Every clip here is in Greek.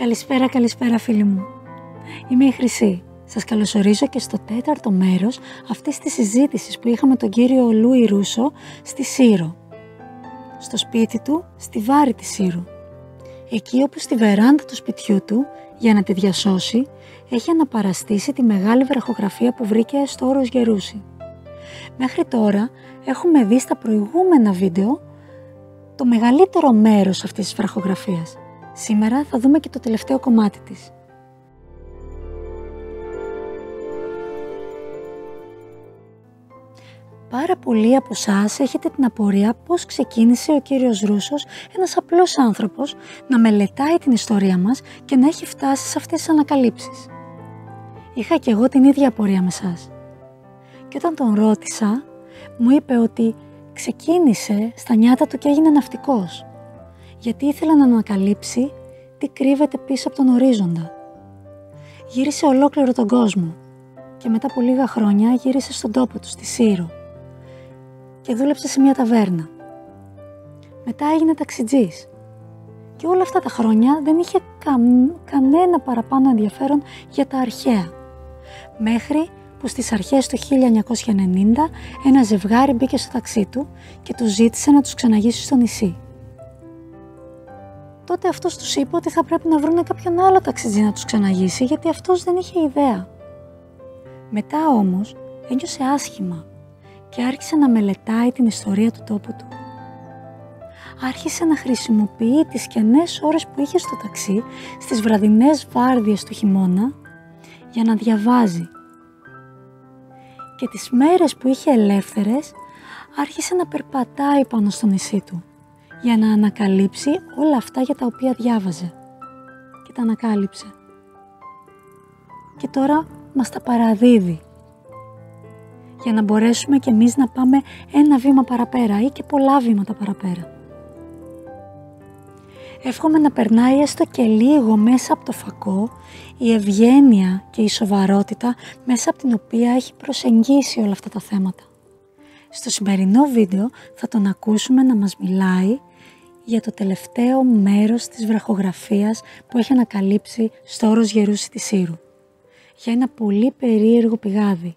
Καλησπέρα, καλησπέρα φίλοι μου. Είμαι η Χρυσή. Σας καλωσορίζω και στο τέταρτο μέρος αυτής της συζήτησης που είχαμε τον κύριο Λούι Ρούσο στη Σύρο. Στο σπίτι του, στη βάρη της Σύρου. Εκεί όπου στη βεράντα του σπιτιού του, για να τη διασώσει, έχει αναπαραστήσει τη μεγάλη βραχογραφία που βρήκε στο όρος Γερούση. Μέχρι τώρα έχουμε δει στα προηγούμενα βίντεο το μεγαλύτερο μέρος αυτής της βραχογραφίας. Σήμερα θα δούμε και το τελευταίο κομμάτι της. Πάρα πολλοί από εσάς έχετε την απορία πώς ξεκίνησε ο κύριος Ρούσος, ένας απλός άνθρωπος, να μελετάει την ιστορία μας και να έχει φτάσει σε αυτές τις ανακαλύψεις. Είχα και εγώ την ίδια απορία με εσάς. Και όταν τον ρώτησα, μου είπε ότι ξεκίνησε στα νιάτα του και έγινε ναυτικός γιατί ήθελε να ανακαλύψει τι κρύβεται πίσω από τον ορίζοντα. Γύρισε ολόκληρο τον κόσμο και μετά από λίγα χρόνια γύρισε στον τόπο του, στη Σύρο και δούλεψε σε μια ταβέρνα. Μετά έγινε ταξιτζής και όλα αυτά τα χρόνια δεν είχε κανένα παραπάνω ενδιαφέρον για τα αρχαία. Μέχρι που στις αρχές του 1990 ένα ζευγάρι μπήκε στο ταξί του και του ζήτησε να τους ξαναγήσει στο νησί τότε αυτός τους είπε ότι θα πρέπει να βρουν κάποιον άλλο ταξιτζή να τους ξαναγήσει γιατί αυτός δεν είχε ιδέα. Μετά όμως ένιωσε άσχημα και άρχισε να μελετάει την ιστορία του τόπου του. Άρχισε να χρησιμοποιεί τις κενές ώρες που είχε στο ταξί στις βραδινές βάρδιες του χειμώνα για να διαβάζει. Και τις μέρες που είχε ελεύθερες άρχισε να περπατάει πάνω στο νησί του για να ανακαλύψει όλα αυτά για τα οποία διάβαζε. Και τα ανακάλυψε. Και τώρα μας τα παραδίδει. Για να μπορέσουμε κι εμείς να πάμε ένα βήμα παραπέρα ή και πολλά βήματα παραπέρα. Εύχομαι να περνάει έστω και λίγο μέσα από το φακό η ευγένεια και η σοβαρότητα μέσα από την οποία έχει προσεγγίσει όλα αυτά τα θέματα. Στο σημερινό βίντεο θα τον ακούσουμε να μας μιλάει για το τελευταίο μέρος της βραχογραφίας που έχει ανακαλύψει στο όρος Γερούση της Σύρου. Για ένα πολύ περίεργο πηγάδι.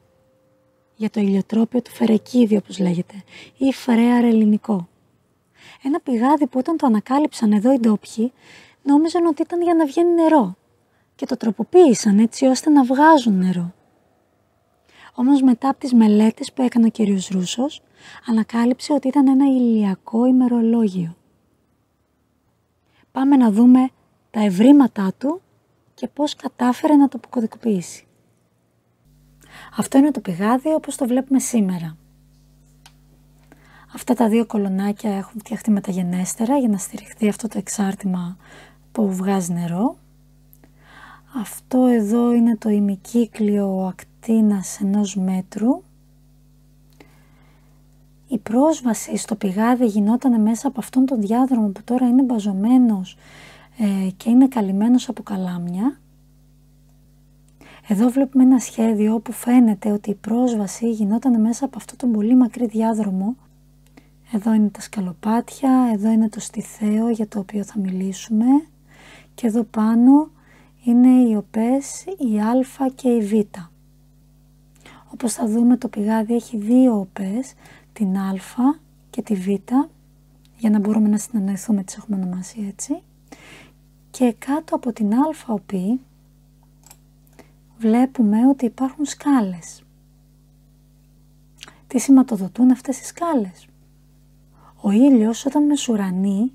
Για το ηλιοτρόπιο του Φερεκίδη όπως λέγεται ή Φρέαρ ελληνικό. Ένα πηγάδι που όταν το ανακάλυψαν εδώ οι ντόπιοι νόμιζαν ότι ήταν για να βγαίνει νερό και το τροποποίησαν έτσι ώστε να βγάζουν νερό. Όμως μετά από τις μελέτες που έκανε ο κ. Ρούσος, ανακάλυψε ότι ήταν ένα ηλιακό ημερολόγιο. Πάμε να δούμε τα ευρήματά του και πώς κατάφερε να το αποκωδικοποιήσει. Αυτό είναι το πηγάδι όπως το βλέπουμε σήμερα. Αυτά τα δύο κολονάκια έχουν φτιαχτεί μεταγενέστερα για να στηριχθεί αυτό το εξάρτημα που βγάζει νερό. Αυτό εδώ είναι το ημικύκλιο ακτίνας ενός μέτρου. Η πρόσβαση στο πηγάδι γινόταν μέσα από αυτόν τον διάδρομο που τώρα είναι μπαζωμένος ε, και είναι καλυμμένος από καλάμια. Εδώ βλέπουμε ένα σχέδιο όπου φαίνεται ότι η πρόσβαση γινόταν μέσα από αυτόν τον πολύ μακρύ διάδρομο. Εδώ είναι τα σκαλοπάτια, εδώ είναι το στιθέο για το οποίο θα μιλήσουμε και εδώ πάνω είναι οι οπές, η α και η β. Όπως θα δούμε το πηγάδι έχει δύο οπές, την α και τη β, για να μπορούμε να συνεννοηθούμε τις έχουμε ονομάσει έτσι. Και κάτω από την α οπή βλέπουμε ότι υπάρχουν σκάλες. Τι σηματοδοτούν αυτές οι σκάλες; Ο ήλιος όταν μεσουρανεί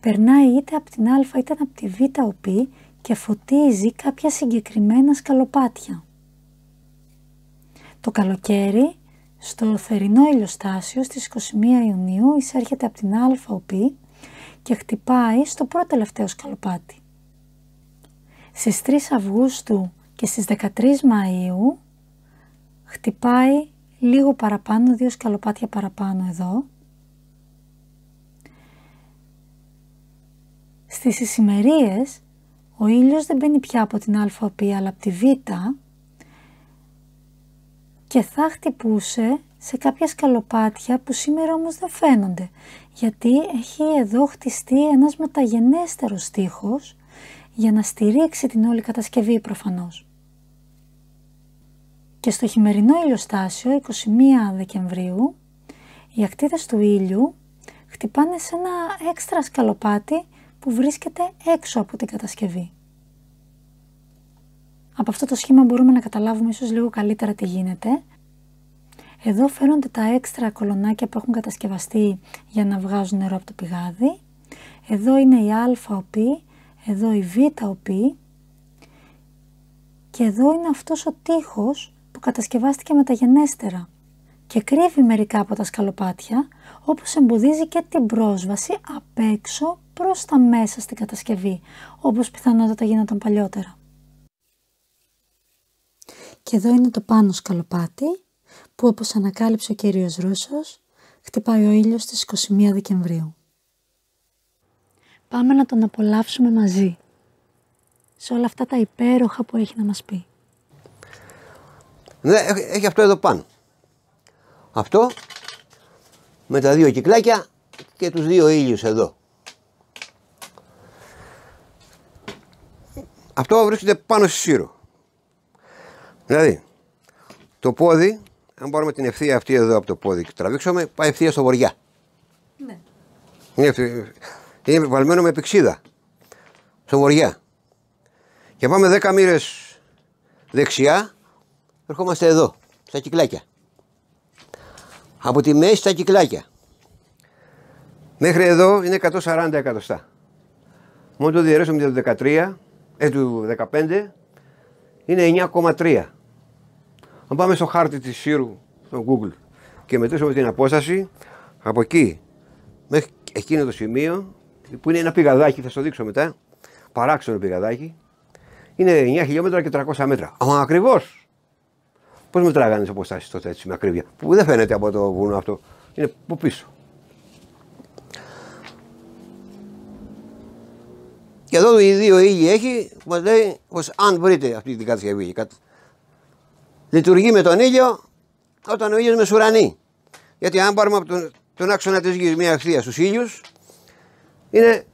περνάει είτε από την α είτε από τη β οπή και φωτίζει κάποια συγκεκριμένα σκαλοπάτια. Το καλοκαίρι, στο θερινό ηλιοστάσιο στις 21 Ιουνίου εισέρχεται από την α οπή και χτυπάει στο πρώτο τελευταίο σκαλοπάτι. Στις 3 Αυγούστου και στις 13 Μαΐου χτυπάει λίγο παραπάνω, δύο σκαλοπάτια παραπάνω εδώ. Στις ησημερίες ο ήλιος δεν μπαίνει πια από την ΑΟΠ αλλά από τη Β και θα χτυπούσε σε κάποια σκαλοπάτια που σήμερα όμως δεν φαίνονται γιατί έχει εδώ χτιστεί ένας μεταγενέστερος τείχος για να στηρίξει την όλη κατασκευή προφανώς. Και στο χειμερινό ηλιοστάσιο 21 Δεκεμβρίου οι ακτίδες του ήλιου χτυπάνε σε ένα έξτρα σκαλοπάτι που βρίσκεται έξω από την κατασκευή. Από αυτό το σχήμα μπορούμε να καταλάβουμε ίσως λίγο καλύτερα τι γίνεται. Εδώ φαίνονται τα έξτρα κολονάκια που έχουν κατασκευαστεί για να βγάζουν νερό από το πηγάδι. Εδώ είναι η α οπή, εδώ η β οπή και εδώ είναι αυτός ο τείχος που κατασκευάστηκε μεταγενέστερα και κρύβει μερικά από τα σκαλοπάτια, όπως εμποδίζει και την πρόσβαση απ' έξω προς τα μέσα στην κατασκευή, όπως πιθανότατα γίνονταν παλιότερα. Και εδώ είναι το πάνω σκαλοπάτι, που όπως ανακάλυψε ο κύριος Ρούσος, χτυπάει ο ήλιος στις 21 Δεκεμβρίου. Πάμε να τον απολαύσουμε μαζί, σε όλα αυτά τα υπέροχα που έχει να μας πει. Ναι, έχει αυτό εδώ πάνω. Αυτό με τα δύο κυκλάκια και τους δύο ήλιους εδώ. Αυτό βρίσκεται πάνω στη σύρο. Δηλαδή, το πόδι, αν πάρουμε την ευθεία αυτή εδώ από το πόδι και τραβήξουμε, πάει ευθεία στο βοριά. Ναι. Είναι, είναι βαλμένο με πηξίδα. Στο βοριά. Και πάμε 10 μοίρες δεξιά, ερχόμαστε εδώ, στα κυκλάκια. Από τη μέση στα κυκλάκια. Μέχρι εδώ είναι 140 εκατοστά. Μόνο το διαιρέσουμε το 13, ε, του 15, είναι 9,3. Αν πάμε στο χάρτη της Σύρου, στο Google, και μετρήσουμε την απόσταση, από εκεί μέχρι εκείνο το σημείο, που είναι ένα πηγαδάκι, θα το δείξω μετά, παράξενο πηγαδάκι, είναι 9 χιλιόμετρα και 300 μέτρα. Αλλά ακριβώς Πώς μετράγανε τις αποστάσεις τότε έτσι με ακρίβεια, που δεν φαίνεται από το βουνό αυτό. Είναι από πίσω. Και εδώ οι δύο ήλιοι έχει, μας λέει πως αν βρείτε αυτή την κατασκευή, λειτουργεί με τον ήλιο όταν ο ήλιος μεσουρανεί. Γιατί αν πάρουμε από τον, τον άξονα της γης μια ευθεία στους ήλιους, είναι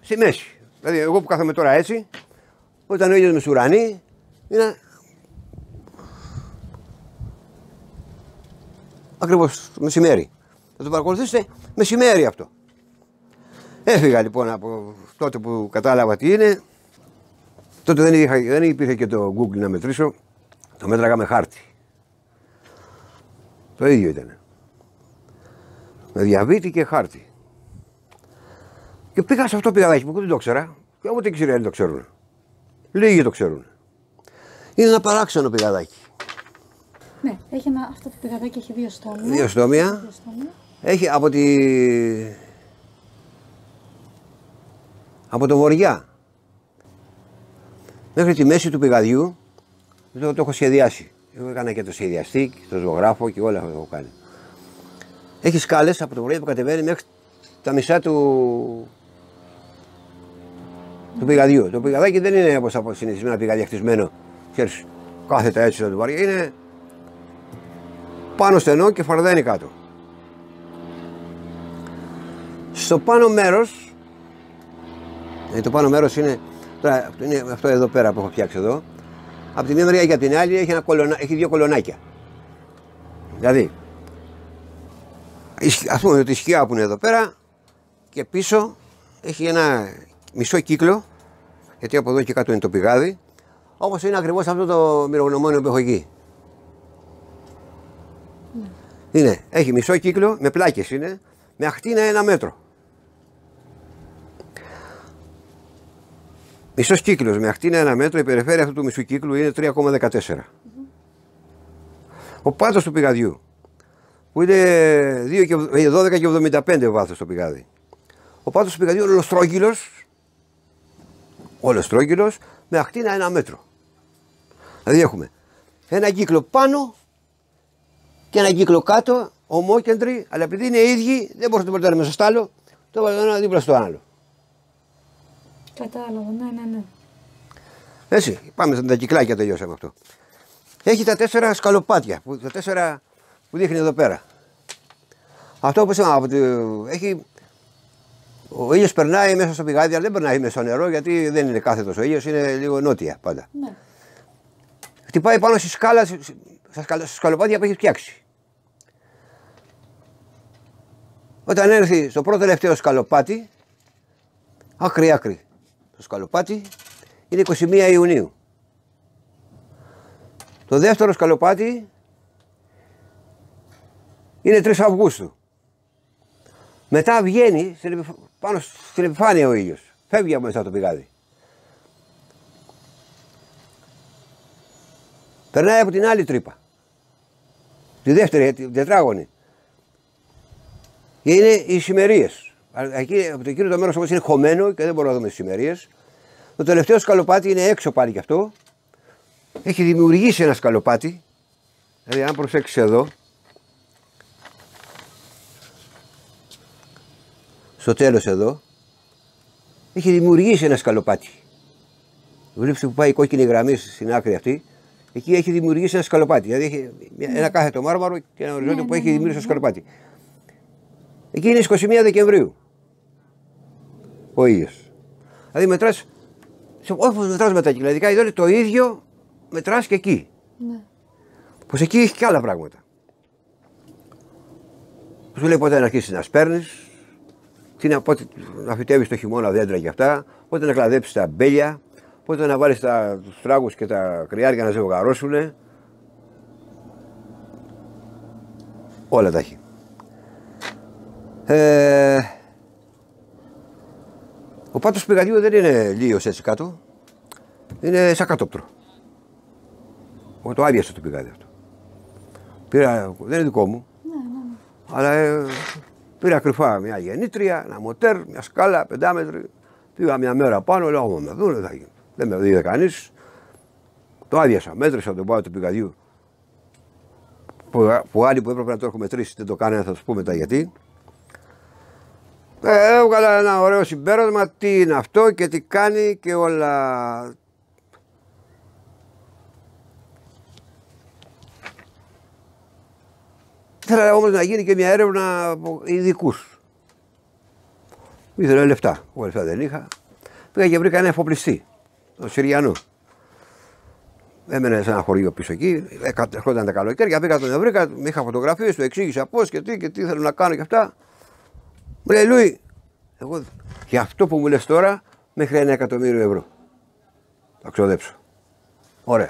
στη μέση. Δηλαδή, εγώ που κάθομαι τώρα έτσι, όταν ο ήλιος μεσουρανεί, είναι ακριβώς το μεσημέρι. Θα το παρακολουθήσετε μεσημέρι αυτό. Έφυγα λοιπόν από τότε που κατάλαβα τι είναι. Τότε δεν, είχα, δεν υπήρχε και το Google να μετρήσω. Το μέτραγα με χάρτη. Το ίδιο ήταν. Με διαβήτη και χάρτη. Και πήγα σε αυτό το πηγαδάκι που δεν το ξέρα. Και ούτε οι δεν το ξέρουν. Λίγοι το ξέρουν. Είναι ένα παράξενο πηγαδάκι. Ναι, έχει ένα, αυτό το πηγαδάκι έχει δύο στόμια. Δύο στόμια. Έχει από τη... Από το βοριά μέχρι τη μέση του πηγαδιού το, το έχω σχεδιάσει. Εγώ έκανα και το σχεδιαστή, το ζωγράφο και όλα αυτά έχω κάνει. Έχεις σκάλες από το βοριά που κατεβαίνει μέχρι τα μισά του, του πηγαδιού. Το πηγαδάκι δεν είναι όπως από συνηθισμένα πηγαδιά χτισμένο, ξέρεις, κάθετα έτσι το βαριά. Είναι πάνω στενό και φαρδένει κάτω. Στο πάνω μέρος, ε, το πάνω μέρος είναι, τώρα, είναι αυτό εδώ πέρα που έχω φτιάξει εδώ, από τη μία μεριά για την άλλη έχει, ένα κολονα, έχει δύο κολονάκια. Δηλαδή, ας πούμε ότι η σκιά που είναι εδώ πέρα και πίσω έχει ένα μισό κύκλο, γιατί από εδώ και κάτω είναι το πηγάδι, όπως είναι ακριβώς αυτό το μυρογνωμόνιο που έχω εκεί. Είναι, έχει μισό κύκλο, με πλάκες είναι, με ακτίνα ένα μέτρο. Μισός κύκλος με ακτίνα ένα μέτρο, η περιφέρεια αυτού του μισού κύκλου είναι 3,14. Ο πάτος του πηγαδιού, που είναι 12 και 75 βάθος το πηγάδι. Ο πάτος του πηγαδιού είναι ολοστρόγγυλος, ολοστρόγγυλος, με ακτίνα ένα μέτρο. Δηλαδή έχουμε ένα κύκλο πάνω και ένα κύκλο κάτω, ομόκεντροι, αλλά επειδή είναι ίδιοι, δεν μπορείτε να το μέσα στο άλλο, το βάλω ένα δίπλα στο άλλο. Κατάλαβα, ναι, ναι, ναι. Έτσι, πάμε στα κυκλάκια, τελειώσαμε αυτό. Έχει τα τέσσερα σκαλοπάτια, που, τα τέσσερα που δείχνει εδώ πέρα. Αυτό όπως είπα, έχει Ο ήλιος περνάει μέσα στο πηγάδι, αλλά δεν περνάει μέσα στο νερό γιατί δεν είναι κάθετος ο ήλιος, είναι λίγο νότια πάντα. Ναι. Χτυπάει πάνω στη σκάλα, στα σκαλοπάτια που έχει φτιάξει. Όταν έρθει στο πρώτο τελευταίο σκαλοπάτι, άκρη άκρη, το σκαλοπάτι είναι 21 Ιουνίου. Το δεύτερο σκαλοπάτι είναι 3 Αυγούστου. Μετά βγαίνει πάνω στην επιφάνεια ο ήλιος. Φεύγει από μέσα το πηγάδι. Περνάει από την άλλη τρύπα. Τη δεύτερη, τη τετράγωνη. Είναι οι σημερίε. Εκεί, από το κύριο το μέρος όμως είναι χωμένο και δεν μπορούμε να δούμε τις σημερίε. Το τελευταίο σκαλοπάτι είναι έξω πάλι κι αυτό. Έχει δημιουργήσει ένα σκαλοπάτι. Δηλαδή, αν προσέξεις εδώ, στο τέλος εδώ, έχει δημιουργήσει ένα σκαλοπάτι. Βλέπετε που πάει η κόκκινη γραμμή στην άκρη αυτή, εκεί έχει δημιουργήσει ένα σκαλοπάτι. Δηλαδή έχει ένα κάθετο μάρμαρο και ένα οριζόντιο που έχει δημιουργήσει ένα σκαλοπάτι. Εκεί είναι 21 Δεκεμβρίου ο ήλιος. Δηλαδή μετράς, όχι μετράς με τα κυκλαδικά, είναι το ίδιο μετράς και εκεί. Ναι. Πω εκεί έχει και άλλα πράγματα. Σου λέει πότε να αρχίσεις να σπέρνεις, τι να, πότε να φυτεύει το χειμώνα δέντρα και αυτά, πότε να κλαδέψεις τα μπέλια, πότε να βάλεις τους τράγους και τα κρυάρια να ζευγαρώσουν. Όλα τα έχει. Ε, ο πάτος πηγαδίου δεν είναι λίος έτσι κάτω, είναι σαν κατόπτρο. Εγώ το άδειασα το πηγάδι αυτό. Πήρα, δεν είναι δικό μου, ναι, ναι. ναι. αλλά ε, Πήρα κρυφά μια γεννήτρια, ένα μοτέρ, μια σκάλα, πεντάμετρη. Πήγα μια μέρα πάνω, λέω: με δουν, θα γίνει. Δεν με δει κανείς. Το άδειασα, μέτρησα τον πάτο του πηγαδιού. Που, που άλλοι που έπρεπε να το έχουν μετρήσει δεν το κάνανε, θα τους πούμε μετά γιατί. Ε, έβγαλα ένα ωραίο συμπέρασμα τι είναι αυτό και τι κάνει και όλα. Ήθελα όμως να γίνει και μια έρευνα από ειδικούς. Ήθελα λεφτά. Εγώ λεφτά δεν είχα. Πήγα και βρήκα ένα εφοπλιστή, τον Συριανό. Έμενε σε ένα χωριό πίσω εκεί, ερχόταν τα καλοκαίρια, πήγα τον βρήκα, με είχα φωτογραφίες, του εξήγησα πώς και τι και τι θέλω να κάνω και αυτά. Μου λέει Λούι, εγώ για αυτό που μου λες τώρα μέχρι ένα εκατομμύριο ευρώ. Θα ξοδέψω. Ωραία.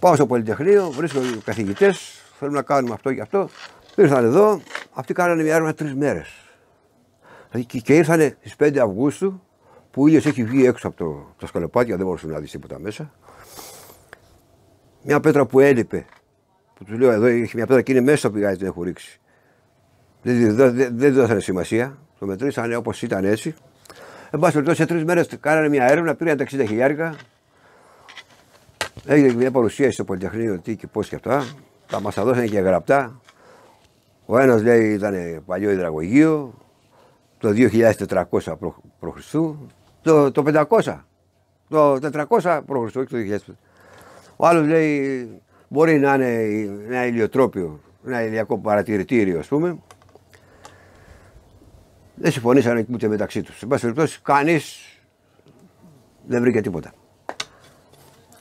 Πάω στο Πολυτεχνείο, βρίσκω καθηγητές, θέλουμε να κάνουμε αυτό και αυτό. Ήρθαν εδώ, αυτοί κάνανε μια έρευνα τρεις μέρες. Δηλαδή και ήρθαν στις 5 Αυγούστου, που ο ήλιος έχει βγει έξω από το, τα σκαλοπάτια, δεν μπορούσε να δεις τίποτα μέσα. Μια πέτρα που έλειπε, που τους λέω εδώ έχει μια πέτρα και είναι μέσα στο πηγάδι, την έχω ρίξει. Δεν, δεν, δεν δώσανε σημασία, το μετρήσανε όπως ήταν έτσι. Εν πάση περιπτώσει, σε τρεις μέρες κάνανε μια έρευνα, πήραν τα 60 χιλιάρικα. Έγινε μια παρουσίαση στο Πολυτεχνείο, τι και πώς και αυτά. Τα μας τα δώσανε και γραπτά. Ο ένας λέει ήταν παλιό υδραγωγείο, το 2400 π.Χ. Το, το 500, το 400 π.Χ. όχι το 2000. Ο άλλος λέει μπορεί να είναι ένα ηλιοτρόπιο, ένα ηλιακό παρατηρητήριο ας πούμε. Δεν συμφωνήσανε ούτε μεταξύ τους. Σε πάση περιπτώσει, κανείς δεν βρήκε τίποτα.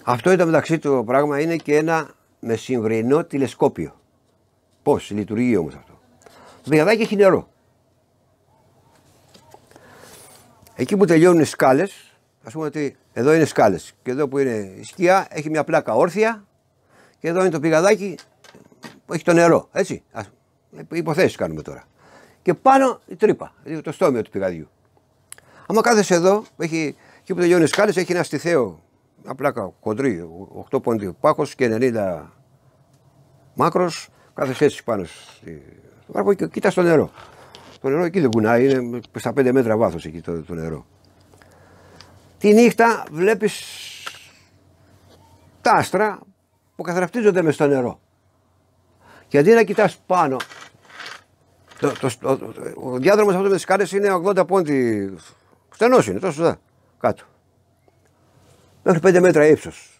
Αυτό ήταν μεταξύ του πράγμα είναι και ένα με συμβρινό τηλεσκόπιο. Πώς λειτουργεί όμως αυτό. Το πηγαδάκι έχει νερό. Εκεί που τελειώνουν οι σκάλες, ας πούμε ότι εδώ είναι σκάλες και εδώ που είναι η σκιά έχει μια πλάκα όρθια και εδώ είναι το πηγαδάκι που έχει το νερό. Έτσι. Υποθέσεις κάνουμε τώρα. Και πάνω η τρύπα, δηλαδή το στόμιο του πηγαδιού. Άμα κάθεσαι εδώ, έχει, εκεί που τελειώνουν οι σκάλες, έχει ένα στιθέο, μια πλάκα κοντρή, 8 πόντι πάχος και 90 μάκρος, κάθε έτσι πάνω στο πάρκο και κοίτα στο νερό. Το νερό εκεί δεν κουνάει, είναι στα 5 μέτρα βάθος εκεί το, το νερό. Τη νύχτα βλέπεις τα άστρα που καθραφτίζονται μες στο νερό. Και αντί να κοιτάς πάνω, το, το, το, ο διάδρομος αυτός με τις κάρτε είναι 80 πόντι. Στενός είναι, τόσο εδώ, κάτω. Μέχρι 5 μέτρα ύψος.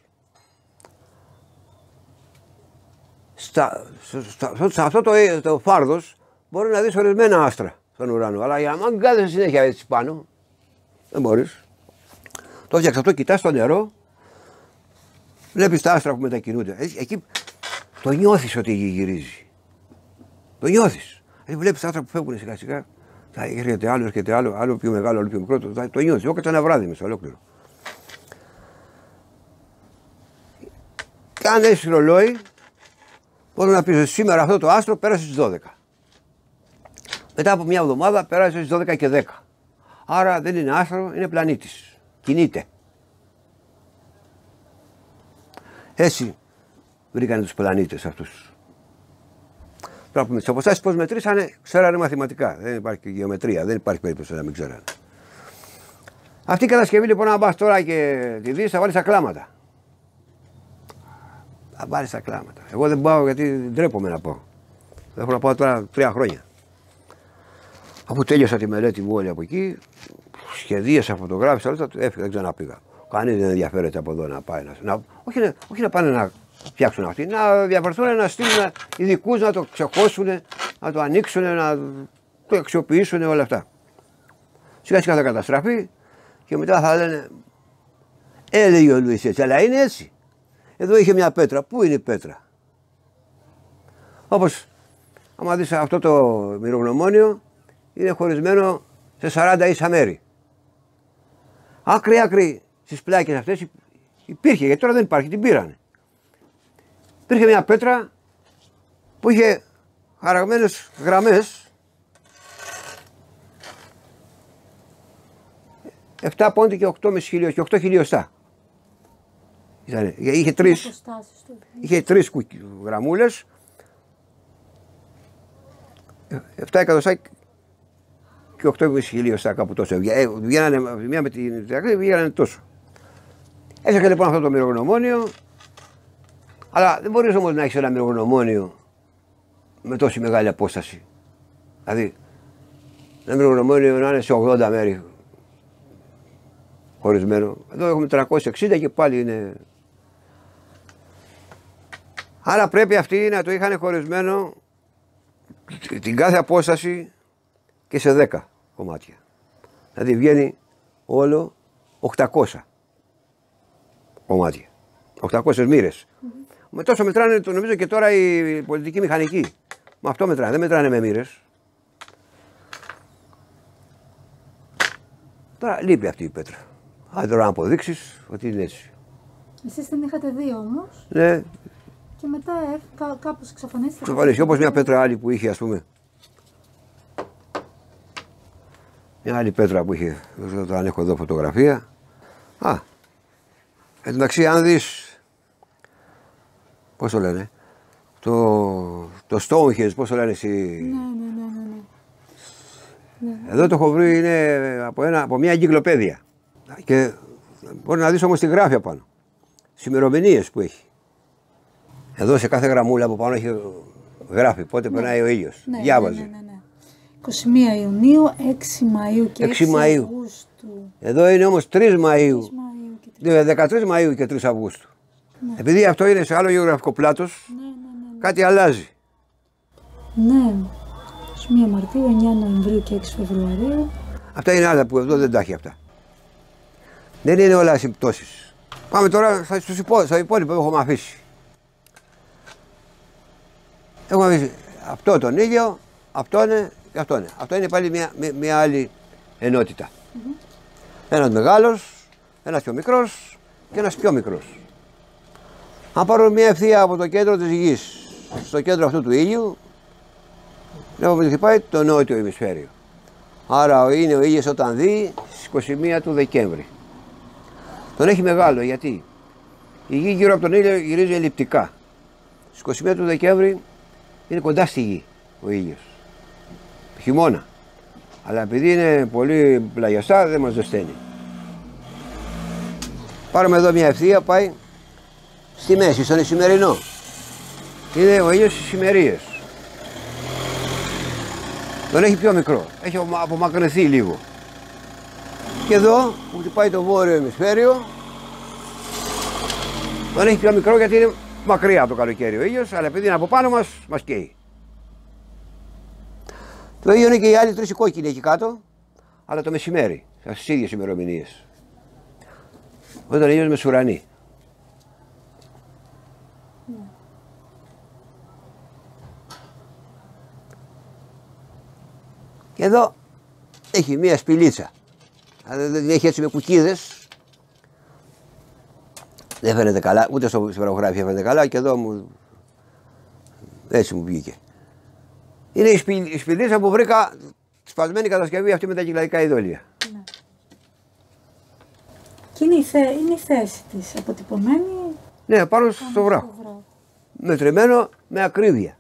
στα, στα, σε αυτό το, το φάρδος μπορεί να δεις ορισμένα άστρα. στον ουρανό. Αλλά για να μην συνέχεια έτσι πάνω, δεν μπορείς. Το φτιάξα αυτό, κοιτάς το νερό, βλέπεις τα άστρα που μετακινούνται. Εκεί το νιώθεις ότι η γη γυρίζει. Το νιώθεις. Δηλαδή βλέπεις τα άστρα που φεύγουν σιγά σιγά. Θα έρχεται άλλο, έρχεται άλλο, άλλο πιο μεγάλο, άλλο πιο μικρό. Το, το νιώθεις. Εγώ ένα βράδυ μέσα ολόκληρο. Και αν έχεις ρολόι, μπορεί να πει σήμερα αυτό το άστρο πέρασε στις 12. Μετά από μια εβδομάδα πέρασε στις 12 και 10. Άρα δεν είναι άστρο, είναι πλανήτης. Κινείται. Έτσι βρήκανε τους πλανήτες αυτούς. Τώρα που τις αποστάσεις πώς μετρήσανε, ξέρανε μαθηματικά. Δεν υπάρχει και γεωμετρία, δεν υπάρχει περίπτωση να μην ξέρανε. Αυτή η κατασκευή λοιπόν, να πας τώρα και τη δεις, θα βάλεις τα κλάματα. Θα βάλεις τα κλάματα. Εγώ δεν πάω γιατί ντρέπομαι να πάω. Δεν έχω να πάω τώρα τρία χρόνια. Αφού τέλειωσα τη μελέτη μου όλη από εκεί, σχεδίασα, φωτογράφησα, όλα έφυγα, δεν ξαναπήγα. Κανείς δεν ενδιαφέρεται από εδώ να πάει να. να όχι, όχι να πάνε να φτιάξουν αυτοί, να διαφερθούν, να στείλουν ειδικούς να το ξεχώσουν, να το ανοίξουν, να το αξιοποιήσουν όλα αυτά. Σιγά σιγά θα καταστραφεί και μετά θα λένε έλεγε ο Λουίς έτσι, αλλά είναι έτσι. Εδώ είχε μια πέτρα. Πού είναι η πέτρα; Όπως άμα δεις αυτό το μυρογνωμόνιο είναι χωρισμένο σε 40 ίσα μέρη. Άκρη άκρη στις πλάκες αυτές υπήρχε γιατί τώρα δεν υπάρχει, την πήρανε. Υπήρχε μια πέτρα που είχε χαραγμένες γραμμές 7 πόντι και 8,5 χιλιό και 8 χιλιοστά. Είχε τρεις, είχε τρεις γραμμούλες 7 εκατοστά και 8,5 χιλιοστά κάπου τόσο. Ε, βγαίνανε μια με την άκρη, βγαίνανε τόσο. Έσαι λοιπόν αυτό το μυρογνωμόνιο αλλά δεν μπορείς όμως να έχεις ένα μυρογνωμόνιο με τόση μεγάλη απόσταση. Δηλαδή, ένα μυρογνωμόνιο να είναι σε 80 μέρη χωρισμένο. Εδώ έχουμε 360 και πάλι είναι. Άρα πρέπει αυτοί να το είχαν χωρισμένο την κάθε απόσταση και σε 10 κομμάτια. Δηλαδή βγαίνει όλο 800 κομμάτια. 800 μοίρες. Με τόσο μετράνε το νομίζω και τώρα η πολιτική μηχανική. Με αυτό μετράνε, δεν μετράνε με μοίρες. Τώρα λείπει αυτή η πέτρα. Αν τώρα να αποδείξεις ότι είναι έτσι. Εσείς την είχατε δει όμως. Ναι. Και μετά ε, κά, κάπως εξαφανίστηκε. Εξαφανίστηκε όπως μια πέτρα άλλη που είχε, ας πούμε. Μια άλλη πέτρα που είχε. Δεν ξέρω αν έχω εδώ φωτογραφία. Α. Εντάξει, αν δεις Πώς το λένε, το, το Stonehenge, πώς το λένε εσύ; Ναι, ναι, ναι, ναι, ναι. Εδώ το έχω βρει είναι από, ένα, από μια εγκυκλοπαίδεια. Και μπορεί να δεις όμως τη γράφει πάνω. Τι ημερομηνίες που έχει. Εδώ σε κάθε γραμμούλα που πάνω έχει γράφει πότε ναι. περνάει ο ήλιος. Ναι, Διάβαζε. Ναι, ναι, ναι, 21 Ιουνίου, 6 Μαΐου και 6, 6 Μαΐου. Αυγούστου. Εδώ είναι όμως 3 Μαΐου. 13 Μαΐου και 3 Αυγούστου. Ναι. Επειδή αυτό είναι σε άλλο γεωγραφικό πλάτος, ναι, ναι, ναι, κάτι αλλάζει. Ναι. 1 Μαρτίου, 9 Νοεμβρίου και 6 Φεβρουαρίου. Αυτά είναι άλλα που εδώ δεν τα έχει αυτά. Δεν είναι όλα συμπτώσεις. Πάμε τώρα στους υπό, στα υπόλοιπα που έχουμε αφήσει. Έχουμε αφήσει αυτό τον ίδιο, αυτό είναι και αυτό είναι. Αυτό είναι πάλι μια, μια, μια άλλη ενότητα. Mm-hmm. Ένας μεγάλος, ένας πιο μικρός και ένας πιο μικρός. Αν πάρω μια ευθεία από το κέντρο της γης στο κέντρο αυτού του ήλιου, βλέπουμε ότι χτυπάει το νότιο ημισφαίριο. Άρα είναι ο ήλιος όταν δει στις 21 του Δεκέμβρη. Τον έχει μεγάλο γιατί; Η γη γύρω από τον ήλιο γυρίζει ελλειπτικά. Στις 21 του Δεκέμβρη είναι κοντά στη γη ο ήλιος. Χειμώνα. Αλλά επειδή είναι πολύ πλαγιαστά δεν μας ζεσταίνει. Πάρουμε εδώ μια ευθεία πάει στη μέση, στον Ισημερινό. Είναι ο ήλιος στις ημερίες. Τον έχει πιο μικρό, έχει απομακρυνθεί λίγο. Και εδώ που χτυπάει το βόρειο ημισφαίριο, τον έχει πιο μικρό γιατί είναι μακριά το καλοκαίρι ο ήλιος, αλλά επειδή είναι από πάνω μας, μας καίει. Το ίδιο είναι και οι άλλοι τρεις κόκκινοι εκεί κάτω, αλλά το μεσημέρι, στις ίδιες ημερομηνίες. Όταν ήλιος με σουρανί. Εδώ έχει μία σπηλίτσα. Αν δεν έχει έτσι με κουκίδες. Δεν φαίνεται καλά, ούτε στο σφαιρογράφιο φαίνεται καλά και εδώ μου. Έτσι μου βγήκε. Είναι η, σπι, η σπηλίτσα που βρήκα σπασμένη κατασκευή αυτή με τα κυκλαδικά ειδόλια. Ναι. Και είναι η, θέ, είναι η θέση της αποτυπωμένη. Ναι, πάνω στο βράχο. Μετρημένο με ακρίβεια.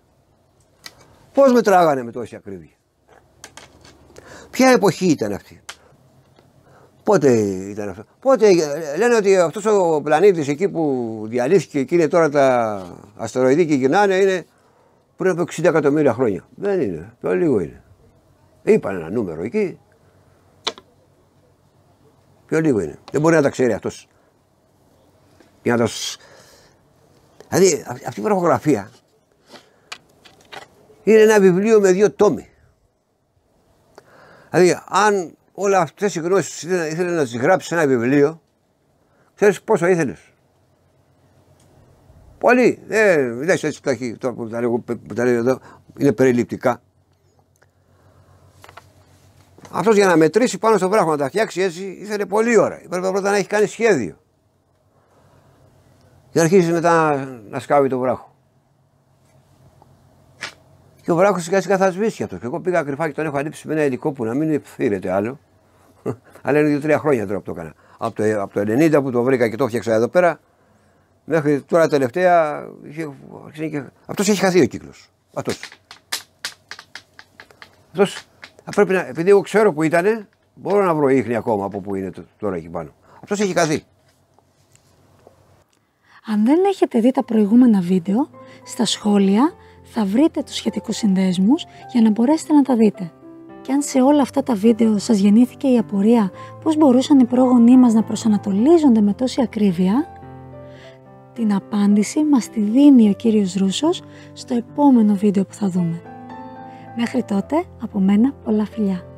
Πώς μετράγανε με τόση ακρίβεια; Ποια εποχή ήταν αυτή; Πότε ήταν αυτό; Πότε λένε ότι αυτός ο πλανήτης εκεί που διαλύθηκε και είναι τώρα τα αστεροειδή και γυρνάνε είναι πριν από 60 εκατομμύρια χρόνια. Δεν είναι. Το λίγο είναι. Είπαν ένα νούμερο εκεί. Πιο λίγο είναι. Δεν μπορεί να τα ξέρει αυτός. Για να το. Δηλαδή αυτή η φωτογραφία είναι ένα βιβλίο με δύο τόμοι. Δηλαδή, αν όλα αυτές οι γνώσεις ήθελε να τις γράψει σε ένα βιβλίο, ξέρεις πόσο ήθελες. Πολύ. Δεν δε έτσι που έχει τώρα που τα λέω, που τα λέω εδώ, είναι περιληπτικά. Αυτός για να μετρήσει πάνω στο βράχο να τα φτιάξει έτσι ήθελε πολλή ώρα. Πρέπει πρώτα να έχει κάνει σχέδιο. Για να αρχίσει μετά να σκάβει το βράχο. Και ο βράχος σιγά σιγά θα σβήσει αυτό. Και εγώ πήγα κρυφά και τον έχω ανήψει με ένα υλικό που να μην φύρεται άλλο. Αλλά είναι δύο-τρία χρόνια τώρα που το έκανα. Από το, από το 90 που το βρήκα και το έφτιαξα εδώ πέρα, μέχρι τώρα τελευταία. Αυτός έχει χαθεί ο κύκλος. Αυτός. Αυτός πρέπει να. Επειδή εγώ ξέρω που ήταν, μπορώ να βρω ίχνη ακόμα από που είναι τώρα εκεί πάνω. Αυτός έχει χαθεί. Αν δεν έχετε δει τα προηγούμενα βίντεο, στα σχόλια θα βρείτε τους σχετικούς συνδέσμους για να μπορέσετε να τα δείτε. Και αν σε όλα αυτά τα βίντεο σας γεννήθηκε η απορία πώς μπορούσαν οι πρόγονοί μας να προσανατολίζονται με τόση ακρίβεια, την απάντηση μας τη δίνει ο κύριος Ρούσος στο επόμενο βίντεο που θα δούμε. Μέχρι τότε, από μένα πολλά φιλιά.